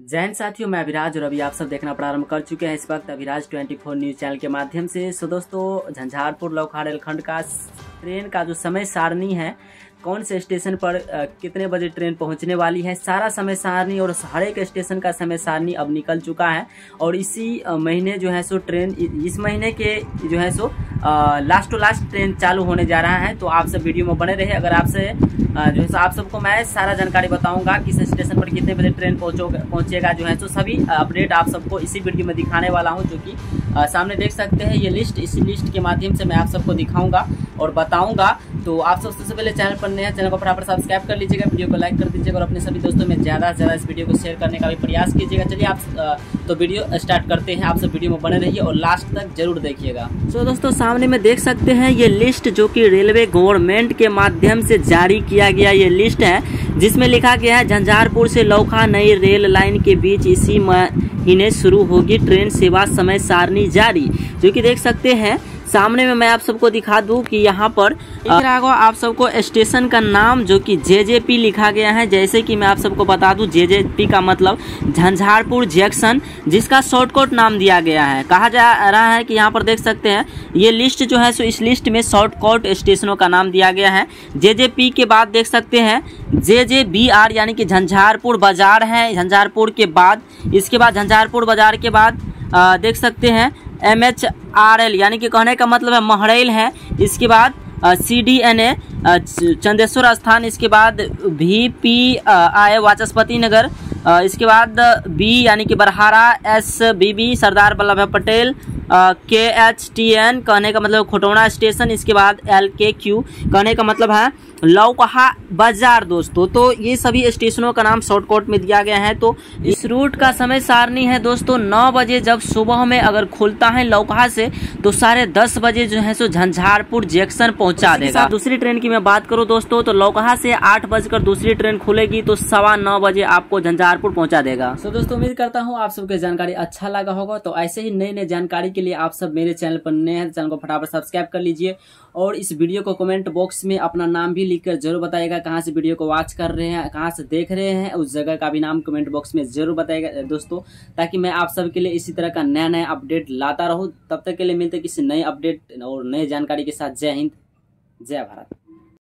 जैन साथियों, मैं अभिराज और अभी आप सब देखना प्रारंभ कर चुके हैं इस वक्त अभिराज 24 न्यूज़ चैनल के माध्यम से। सो दोस्तों, झंझारपुर लौखाड़ रेलखंड का ट्रेन का जो समय सारणी है, कौन से स्टेशन पर कितने बजे ट्रेन पहुँचने वाली है, सारा समय सारणी और हर एक स्टेशन का समय सारणी अब निकल चुका है। और इसी महीने जो है सो ट्रेन इस महीने के जो है सो लास्ट टू लास्ट ट्रेन चालू होने जा रहा है तो आप सब वीडियो में बने रहे अगर आपसे जो है आप सबको मैं सारा जानकारी बताऊँगा किस स्टेशन पर कितने बजे ट्रेन पहुंचो, पहुंचेगा जो है। सो सभी अपडेट आप सबको इसी वीडियो में दिखाने वाला हूँ, जो कि सामने देख सकते हैं ये लिस्ट इसी लिस्ट के माध्यम से मैं आप सबको दिखाऊँगा और बताऊँगा। तो आप सब सबसे पहले चैनल पर नए हैं चैनल को फटाफट सब्सक्राइब कर लीजिएगा वीडियो को लाइक कर दीजिएगा और अपने सभी दोस्तों में ज़्यादा से ज़्यादा इस वीडियो को शेयर करने का भी प्रयास कीजिएगा। चलिए आप तो वीडियो स्टार्ट करते हैं। आप सब वीडियो में बने रहिए और लास्ट तक ज़रूर देखिएगा। तो दोस्तों सामने में देख सकते हैं, ये लिस्ट जो कि रेलवे गवर्नमेंट के माध्यम से जारी किया गया ये लिस्ट है, जिसमें लिखा गया है, झंझारपुर से लौखा नई रेल लाइन के बीच इसी महीने शुरू होगी ट्रेन सेवा समय सारणी जारी, जो कि देख सकते हैं सामने में मैं आप सबको दिखा दूँ कि यहाँ पर आप सबको स्टेशन का नाम जो कि जेजेपी लिखा गया है जैसे कि मैं आप सबको बता दूँ जेजेपी का मतलब झंझारपुर जंक्शन जिसका शॉर्टकट नाम दिया गया है। कहा जा रहा है कि यहाँ पर देख सकते हैं ये लिस्ट जो है सो इस लिस्ट में शॉर्टकट स्टेशनों का नाम दिया गया है। जेजेपी के बाद देख सकते हैं जे जे बी आर यानी कि झंझारपुर बाज़ार है। झंझारपुर के बाद इसके बाद झंझारपुर बाज़ार के बाद अ, देख सकते हैं एम एच आर एल यानी कि कहने का मतलब है महरेल है। इसके बाद C D N A Chandeshwar स्थान, इसके बाद वी पी आए वाचस्पति नगर इसके बाद बी यानी कि Barhara S B B Sardar Vallabh Bhai Patel के एच टी एन कहने का मतलब खोटौना स्टेशन इसके बाद एल के क्यू कहने का मतलब है लौकहा बाज़ार दोस्तों। तो ये सभी स्टेशनों का नाम शॉर्टकट में दिया गया है। तो इस रूट का समय सारणी है दोस्तों नौ बजे जब सुबह में अगर खुलता है लौकहा से तो साढ़े दस बजे जो है सो झंझारपुर जंक्शन पहुँचा देगा। दूसरी ट्रेन की मैं बात करूँ दोस्तों तो लौकहा से आठ बजकर दूसरी ट्रेन खुलेगी तो सवा नौ बजे आपको झंझारपुर पहुँचा देगा। तो दोस्तों उम्मीद करता हूँ आप सबके जानकारी अच्छा लगा होगा। तो ऐसे ही नई नई जानकारी के लिए आप सब मेरे चैनल पर नए हैं, चैनल को फटाफट सब्सक्राइब कर लीजिए और इस वीडियो को कमेंट बॉक्स में अपना नाम भी लिखकर ज़रूर बताएगा कहाँ से वीडियो को वॉच कर रहे हैं, कहाँ से देख रहे हैं, उस जगह का भी नाम कमेंट बॉक्स में ज़रूर बताएगा दोस्तों, ताकि मैं आप सबके लिए इसी तरह का नया नया अपडेट लाता रहूँ। तब तक के लिए मिलते किसी नए अपडेट और नए जानकारी के साथ। जय हिंद, जय भारत।